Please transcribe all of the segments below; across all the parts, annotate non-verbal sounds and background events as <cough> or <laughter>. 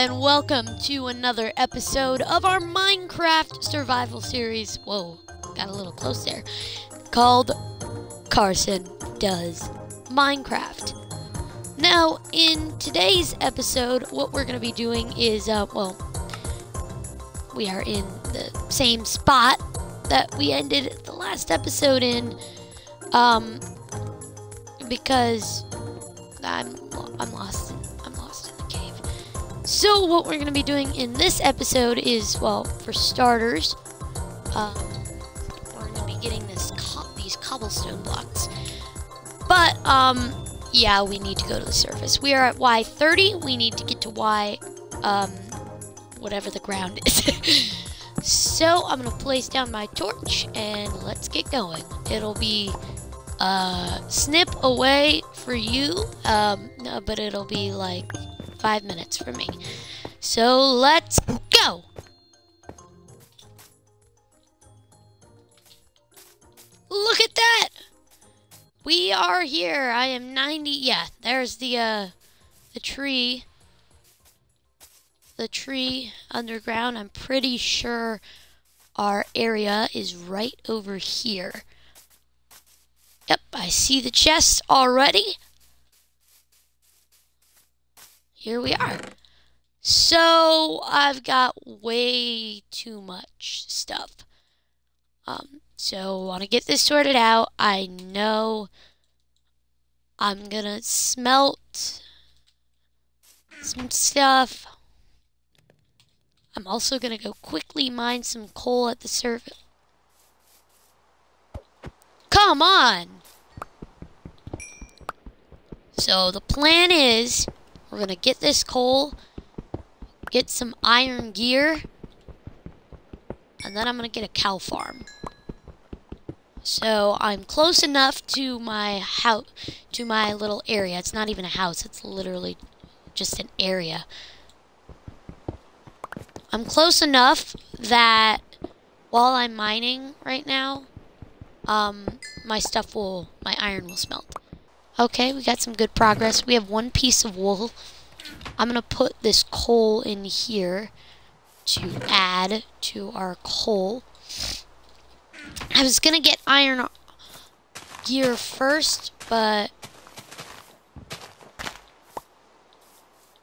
and welcome to another episode of our Minecraft survival series. Whoa, got a little close there. Called Carson Does Minecraft. Now, in today's episode, what we're going to be doing is, uh, well, we are in the same spot that we ended the last episode in, um, because I'm I'm lost. So what we're gonna be doing in this episode is, well, for starters, um, we're gonna be getting this co these cobblestone blocks. But um, yeah, we need to go to the surface. We are at Y30. We need to get to Y, um, whatever the ground is. <laughs> so I'm gonna place down my torch and let's get going. It'll be uh, snip away for you, um, but it'll be like five minutes for me. So let's go. Look at that. We are here. I am 90. Yeah, there's the, uh, the tree. The tree underground. I'm pretty sure our area is right over here. Yep, I see the chest already. Here we are. So, I've got way too much stuff. Um, so, I want to get this sorted out. I know I'm going to smelt some stuff. I'm also going to go quickly mine some coal at the surface. Come on! So the plan is we're going to get this coal, get some iron gear, and then I'm going to get a cow farm. So I'm close enough to my house, to my little area. It's not even a house. It's literally just an area. I'm close enough that while I'm mining right now, um, my stuff will, my iron will smelt. Okay, we got some good progress. We have one piece of wool. I'm going to put this coal in here to add to our coal. I was going to get iron gear first, but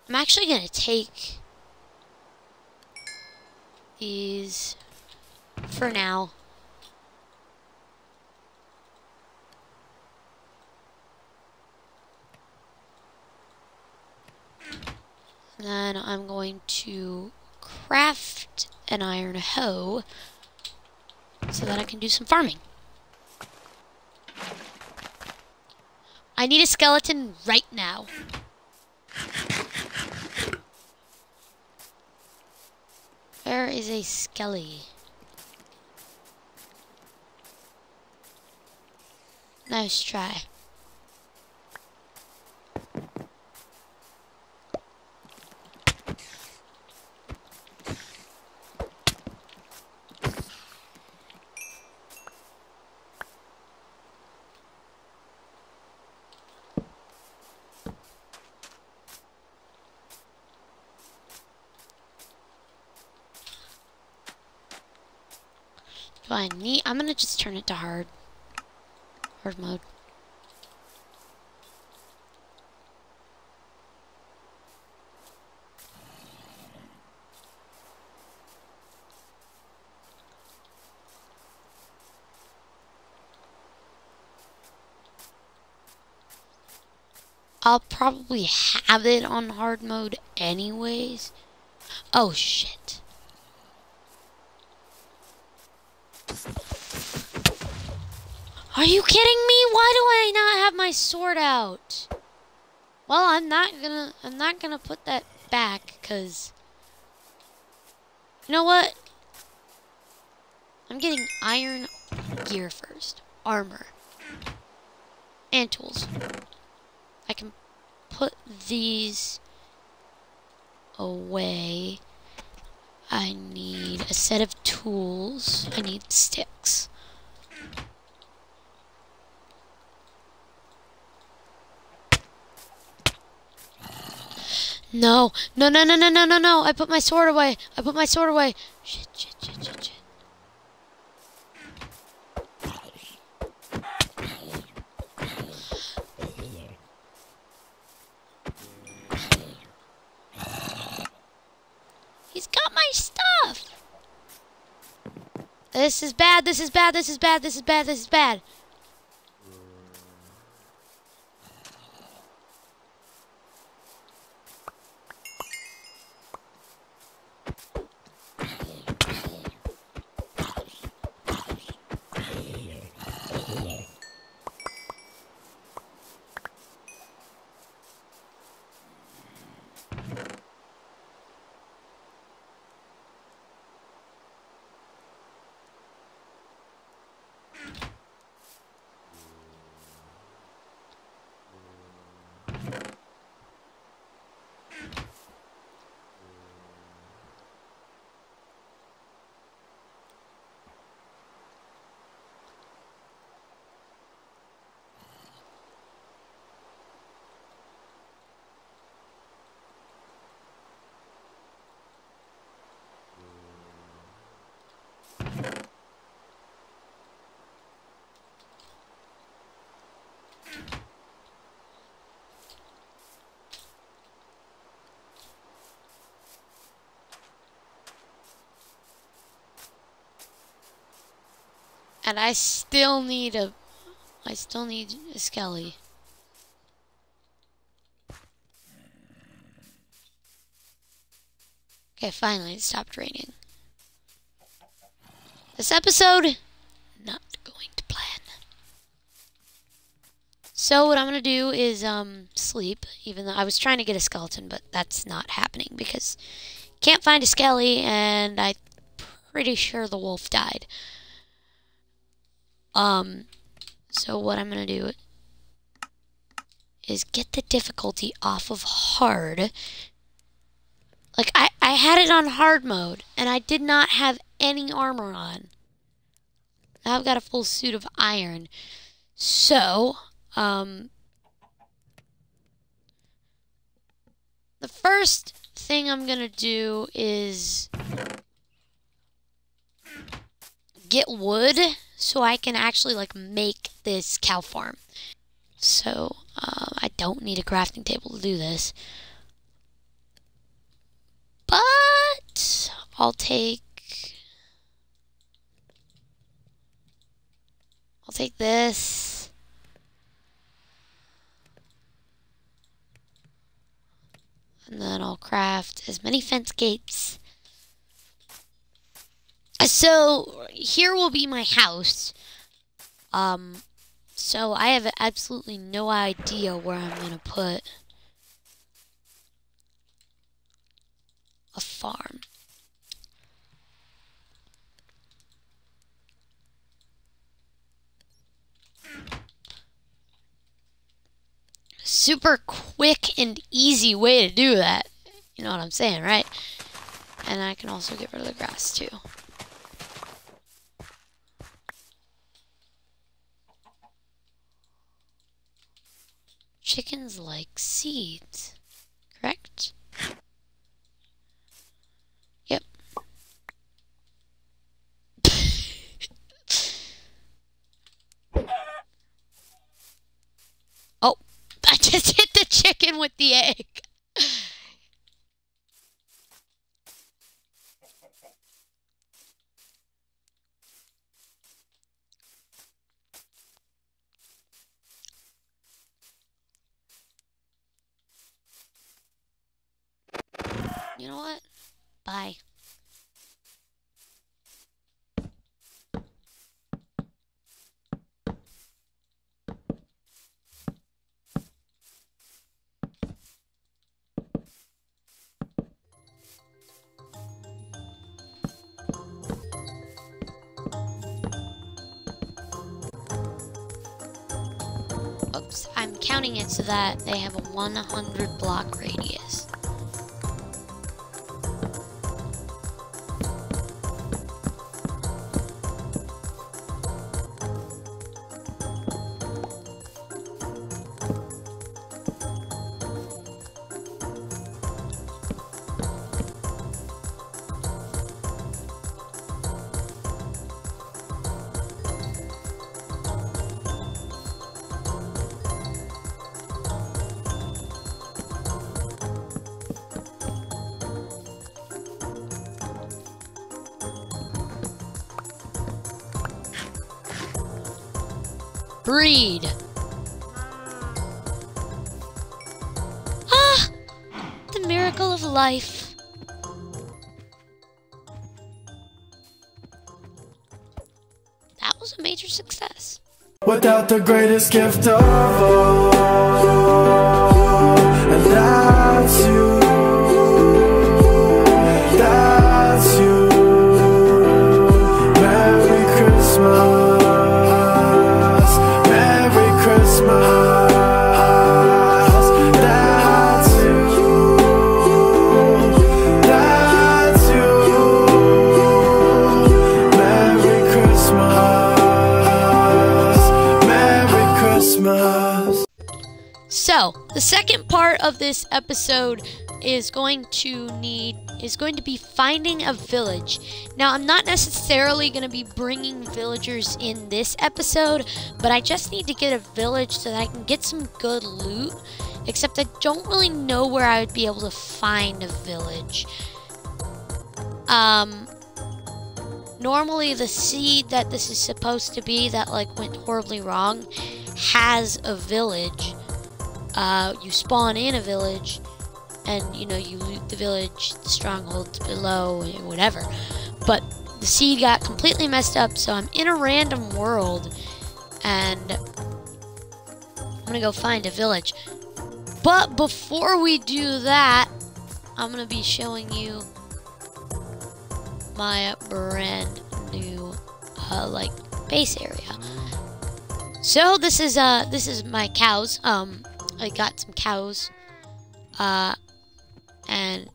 I'm actually going to take these for now. Then I'm going to craft an iron hoe so that I can do some farming. I need a skeleton right now. Where is a skelly? Nice try. I'm going to just turn it to hard. Hard mode. I'll probably have it on hard mode anyways. Oh, shit. Are you kidding me? Why do I not have my sword out? Well, I'm not gonna, I'm not gonna put that back, because, you know what? I'm getting iron gear first. Armor. And tools. I can put these away. I need a set of tools. I need sticks. No, no, no, no, no, no, no, no. I put my sword away. I put my sword away. Shit, shit, shit, shit, shit. He's got my stuff. This is bad, this is bad, this is bad, this is bad, this is bad. And I still need a... I still need a skelly. Okay, finally it stopped raining. This episode, not going to plan. So what I'm going to do is um, sleep, even though I was trying to get a skeleton, but that's not happening because can't find a skelly, and I'm pretty sure the wolf died. Um, so what I'm going to do is get the difficulty off of hard. Like, I, I had it on hard mode, and I did not have any armor on. Now I've got a full suit of iron. So, um, the first thing I'm going to do is get wood so I can actually like make this cow farm. So uh, I don't need a crafting table to do this. But I'll take I'll take this. And then I'll craft as many fence gates so here will be my house. Um, so I have absolutely no idea where I'm gonna put a farm. Super quick and easy way to do that. You know what I'm saying, right? And I can also get rid of the grass too. Chickens like seeds, correct? Yep. <laughs> oh, <laughs> I just hit the chicken with the egg. I'm counting it so that they have a 100 block radius. Breed. Ah! The miracle of life. That was a major success. Without the greatest gift of all, episode is going to need is going to be finding a village. Now, I'm not necessarily going to be bringing villagers in this episode, but I just need to get a village so that I can get some good loot. Except I don't really know where I would be able to find a village. Um normally the seed that this is supposed to be that like went horribly wrong has a village uh, you spawn in a village and you know you loot the village the strongholds below whatever but the seed got completely messed up so i'm in a random world and i'm gonna go find a village but before we do that i'm gonna be showing you my brand new uh, like base area. So this is uh this is my cows. Um, I got some cows, uh, and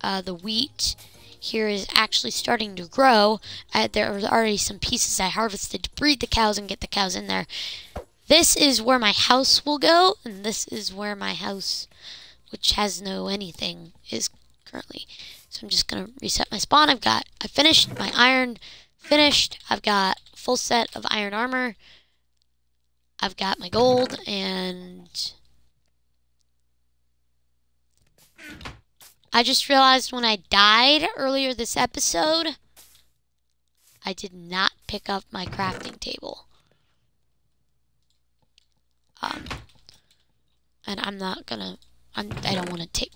uh, the wheat here is actually starting to grow. Uh, there are already some pieces I harvested to breed the cows and get the cows in there. This is where my house will go, and this is where my house, which has no anything, is currently. So I'm just gonna reset my spawn. I've got I finished my iron finished. I've got full set of iron armor. I've got my gold and I just realized when I died earlier this episode I did not pick up my crafting table. Um and I'm not gonna I'm I don't wanna take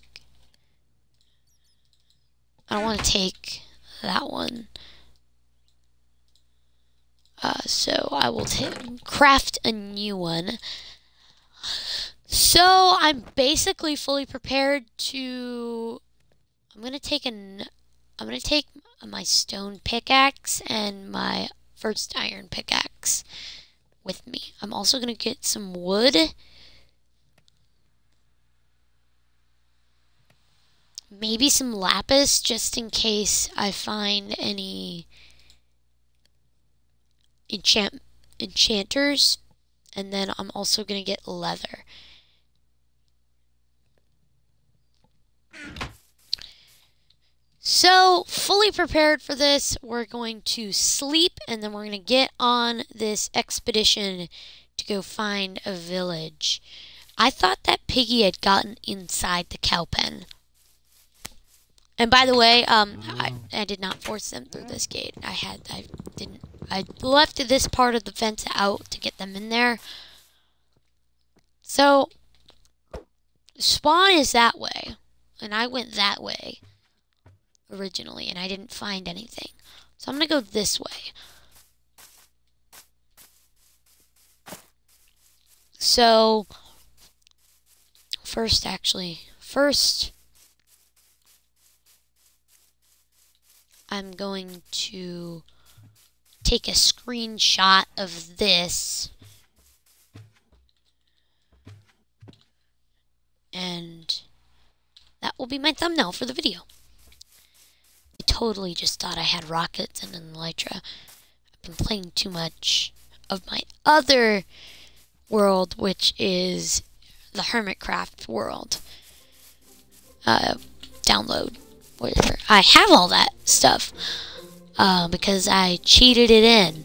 I don't want to take that one. Uh, so I will craft a new one. So I'm basically fully prepared to. I'm gonna take an. I'm gonna take my stone pickaxe and my first iron pickaxe with me. I'm also gonna get some wood. maybe some lapis just in case I find any enchant enchanters and then I'm also going to get leather. So, fully prepared for this, we're going to sleep and then we're going to get on this expedition to go find a village. I thought that Piggy had gotten inside the cow pen. And by the way, um, I, I did not force them through this gate. I had, I didn't, I left this part of the fence out to get them in there. So, spawn is that way. And I went that way originally, and I didn't find anything. So I'm going to go this way. So, first actually, first I'm going to take a screenshot of this and that will be my thumbnail for the video. I totally just thought I had rockets and an elytra. I've been playing too much of my other world, which is the Hermitcraft world. Uh, download whatever. I have all that stuff uh, because I cheated it in.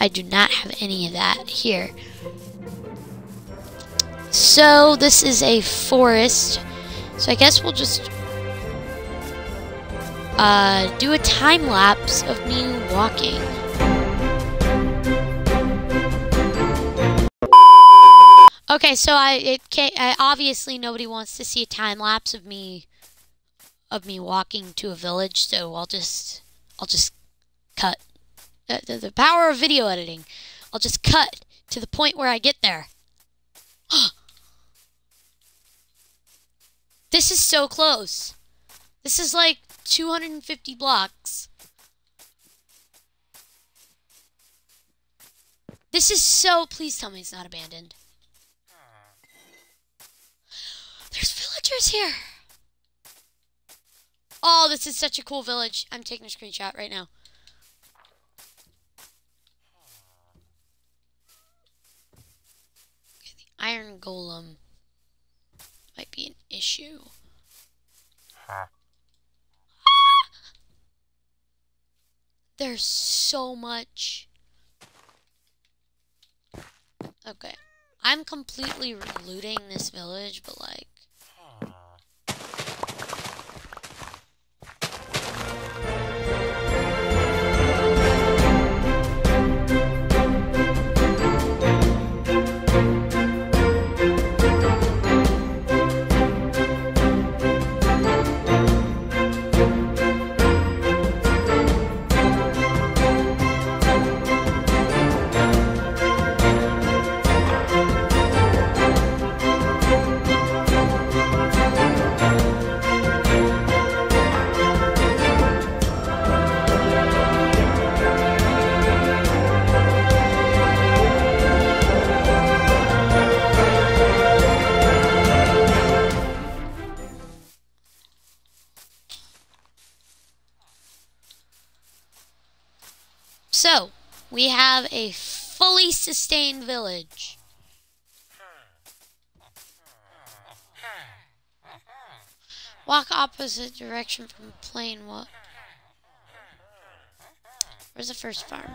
I do not have any of that here. So this is a forest. So I guess we'll just uh, do a time lapse of me walking. Okay, so I, it I obviously nobody wants to see a time lapse of me of me walking to a village, so I'll just I'll just cut. The, the, the power of video editing. I'll just cut to the point where I get there. <gasps> this is so close. This is like 250 blocks. This is so. Please tell me it's not abandoned. There's villagers here. Oh, this is such a cool village. I'm taking a screenshot right now. Okay, the iron golem might be an issue. Ah! There's so much. Okay. I'm completely looting this village, but like. Sustained village. Walk opposite direction from plane. What? Where's the first farm?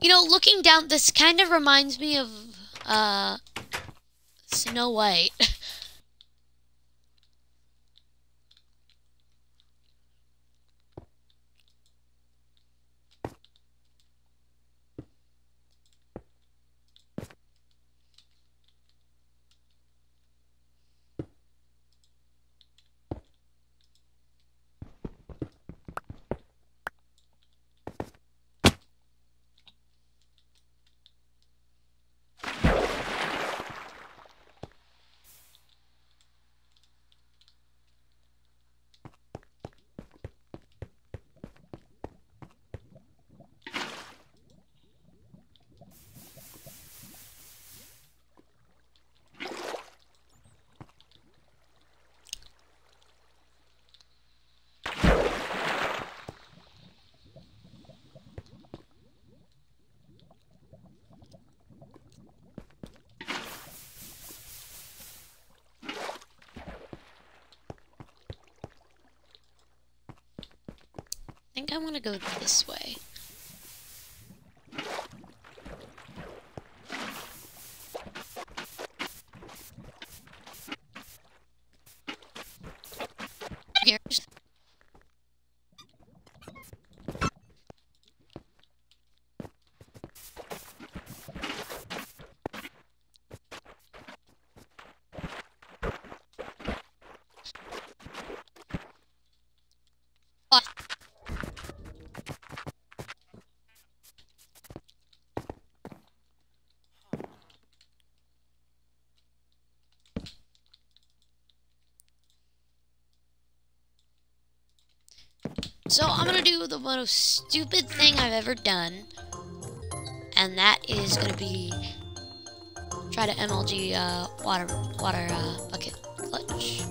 You know, looking down, this kind of reminds me of uh, Snow White. <laughs> I think I'm gonna go this way. Gears. What? So I'm gonna do the most stupid thing I've ever done, and that is gonna be try to MLG uh, water water uh, bucket clutch.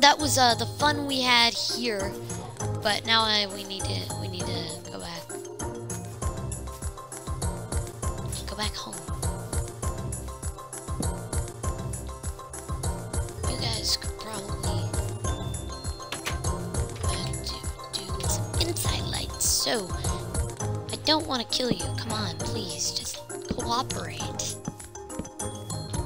That was uh, the fun we had here, but now I, we need to So, I don't want to kill you. Come on, please, just cooperate.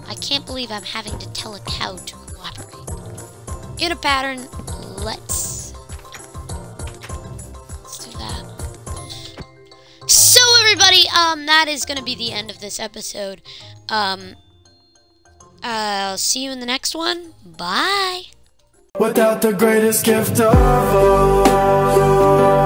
I can't believe I'm having to tell a cow to cooperate. In a pattern, let's let's do that. So everybody, um, that is gonna be the end of this episode. Um, I'll see you in the next one. Bye. Without the greatest gift of all